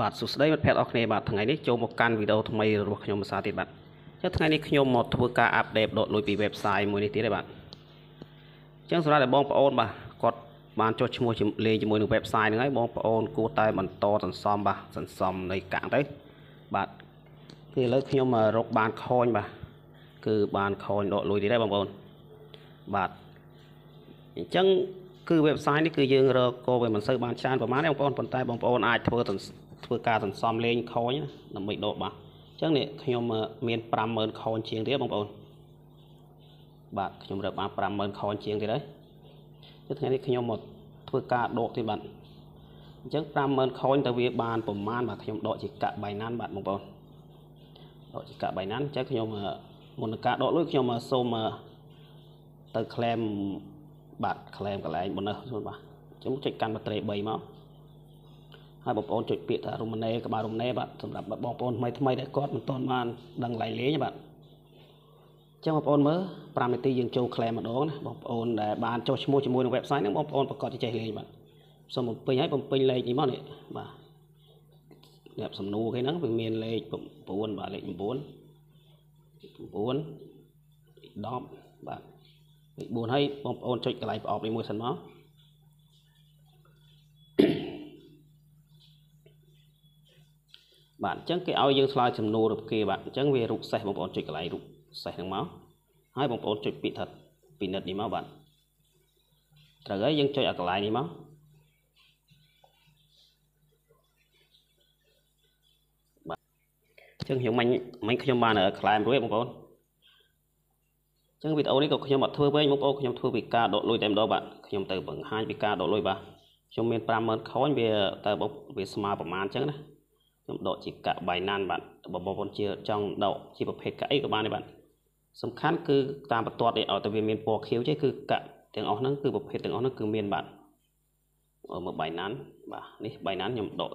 បាទសួស្តីមិត្តភ័ក្តិអរគ្នាបាទថ្ងៃនេះចូលមកកាន់វីដេអូថ្មីរបស់ខ្ញុំភាសាទៀតបាទអញ្ចឹងថ្ងៃនេះខ្ញុំមកធ្វើការអាប់ដេតដកលុយពី website មួយនេះទៀតទេបាទអញ្ចឹងសម្រាប់តែបងប្អូនបាទគាត់បានចុះឈ្មោះលេងជាមួយនឹង website ហ្នឹងហើយបងប្អូនគួរតែបន្តសន្សំបាទសន្សំនៃកាំងទៅបាទគឺឥឡូវខ្ញុំរកបានខូនបាទគឺបានខូនដកលុយទៀតដែរបងប្អូនបាទអញ្ចឹងគឺ website នេះគឺយើងរកក៏វាមិនសូវបានច្រើនប្រហែលទេបងប្អូនប៉ុន្តែបងប្អូនអាចធ្វើ ធ្វើការសន្សំលេងខូនដើម្បីដកបាទអញ្ចឹងនេះខ្ញុំមាន50000ខូនជាងទៀតបងប្អូនបាទខ្ញុំរកបាន50000ខូនជាងទៀតហើយទៅថ្ងៃនេះខ្ញុំមកធ្វើការដកទៀតបាទអញ្ចឹង50000ខូនទៅវាបានប្រមាណបាទខ្ញុំដកជាកាក់បៃណានបាទបងប្អូនដកជាកាក់បៃណានអញ្ចឹងខ្ញុំមុននឹងការដកលុយខ្ញុំសូមទៅ claim បាទ claim កន្លែង bonus ខ្លួនបាទខ្ញុំចុចកាន់បាត្រី3មក ហើយបងប្អូនចុចពាក្យថា Romane ក្បាល Romane បាទសម្រាប់បងប្អូនថ្មីថ្មីដែលគាត់មិនទាន់បានដឹងកន្លែងលេងបាទអញ្ចឹងបងប្អូនមើល5នាទីយើងចូល claim ម្ដងណាបងប្អូនដែលបានចុះឈ្មោះជាមួយនឹង website ហ្នឹងបងប្អូនប្រកាសចេះលេងបាទសូមបំពេញឲ្យបំពេញលេខនេះមកនេះបាទអ្នកសំណួរគេហ្នឹងវាមានលេខ9បាទលេខ9 9 10បាទលេខ4ហើយបងប្អូនចុចកន្លែងប្រអប់នេះមួយសិនមក បាទអញ្ចឹងគេឲ្យយើងឆ្លើយចំនួនរបស់គេបាទអញ្ចឹងវារូបសេះបងប្អូនចុចកន្លែងរូបសេះហ្នឹងមកហើយបងប្អូនចុចពាក្យថាពិនិត្យនេះមកបាទត្រូវហើយយើងចុចឲ្យកន្លែងនេះមកបាទអញ្ចឹងខ្ញុំមិញមិញខ្ញុំបានខ្លែមរួចបងប្អូនចឹងវីដេអូនេះក៏ខ្ញុំអត់ធ្វើវិញបងប្អូនខ្ញុំធ្វើពីការដកលុយតែម្ដងបាទខ្ញុំទៅបង្ហាញពីការដកលុយបាទខ្ញុំមាន50000ខូនវាតើវាស្មើប្រមាណចឹងណា ខ្ញុំដកជាកាក់បៃណានបាទបងប្អូនជាចង់ដកជាប្រភេទកាក់អីក៏បានដែរបាទសំខាន់គឺតាមបន្ទាត់នេះឲ្យតែវាមានពណ៌ខៀវចេះគឺកាក់ទាំងអស់ហ្នឹងគឺប្រភេទទាំងអស់ហ្នឹងគឺមានបាទមើលបៃណានបាទនេះបៃណានខ្ញុំដក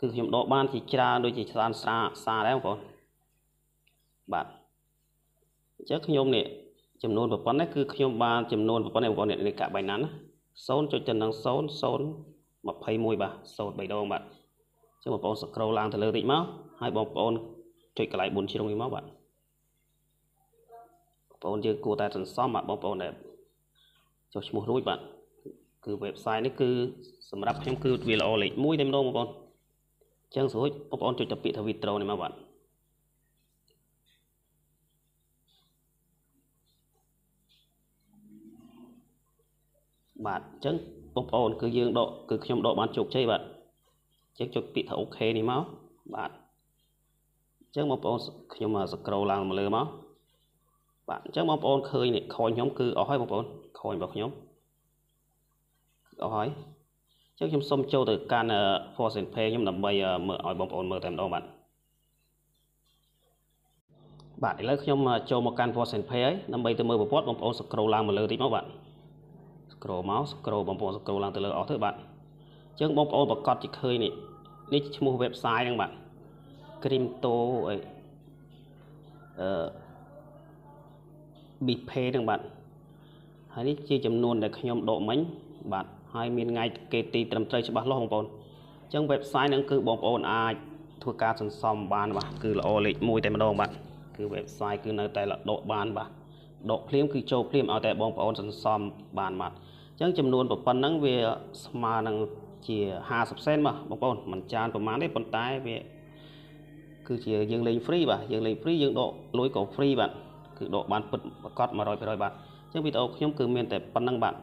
គឺខ្ញុំដកបានជាច្រើនដូចជាច្រើនស្រាសាដែរបងប្អូនបាទអញ្ចឹងខ្ញុំនេះចំនួនប្រព័ន្ធនេះគឺខ្ញុំបានចំនួនប្រព័ន្ធនេះបងប្អូននេះកាក់បៃណានណា0ចុចទៅនឹង0 0 21បាទ0 3ដងបាទអញ្ចឹងបងប្អូន scroll ឡើងទៅលើតិចមកហើយបងប្អូនចុចកន្លែង4ជ្រុងនេះមកបាទបងប្អូនយើងគួរតែសន្សំបាទបងប្អូនដែលចុះឈ្មោះរួចបាទគឺ website នេះគឺសម្រាប់ខ្ញុំគឺវាល្អលេខ1តែម្ដងបងប្អូនអញ្ចឹងស្រួចបងប្អូនចុចតែពាក្យថា withdraw នេះមកបាទបាទអញ្ចឹងបងប្អូនគឺយើងដកគឺខ្ញុំដកបានជោគជ័យបាទអញ្ចឹងចុចពាក្យថាអូខេនេះមកបាទអញ្ចឹងបងប្អូនខ្ញុំសក្រូលឡើងមកលើមកបាទអញ្ចឹងបងប្អូនឃើញនេះខូនខ្ញុំគឺអស់ហើយបងប្អូនខូនរបស់ខ្ញុំអស់ហើយអញ្ចឹងខ្ញុំសុំចូលទៅកាន់ Force and Pay ខ្ញុំដើម្បីមើលឲ្យបងប្អូនមើលតែម្ដងបាទបាទឥឡូវខ្ញុំចូលមកកាន់ Force and Pay ហើយដើម្បីទៅមើលប្រព័ន្ធបងប្អូនសក្រូលឡើងមកលើតិចមកបាទ scroll មក scroll បងប្អូន scroll ឡើងទៅលើអស់ទៅបាទ អញ្ចឹងបងប្អូនប្រកាសជាឃើញនេះនេះឈ្មោះ website ហ្នឹងបាទ crypto អីអឺ bitpay ហ្នឹងបាទហើយនេះជាចំនួនដែលខ្ញុំដកមិញបាទហើយមានថ្ងៃគេទីត្រឹមត្រូវច្បាស់លាស់បងប្អូនអញ្ចឹង website ហ្នឹងគឺបងប្អូនអាចធ្វើការសន្សំបានបាទគឺល្អលេខ1តែម្ដងបាទគឺ website គឺនៅតែដកបានបាទដកភ្លាមគឺចូលភ្លាមឲ្យតែបងប្អូនសន្សំបានបាទអញ្ចឹងចំនួនប៉ុណ្ណឹងវាស្មើនឹង ជា50សេនបាទបងប្អូនមិនច្រើនប្រហែលទេប៉ុន្តែវាគឺជាយើងលេង free បាទយើងលេង free យើងដកលុយក៏ free បាទគឺដកបានពិតប្រកប100%បាទអញ្ចឹងវីដេអូខ្ញុំគឺមានតែប៉ុណ្្នឹងបាទ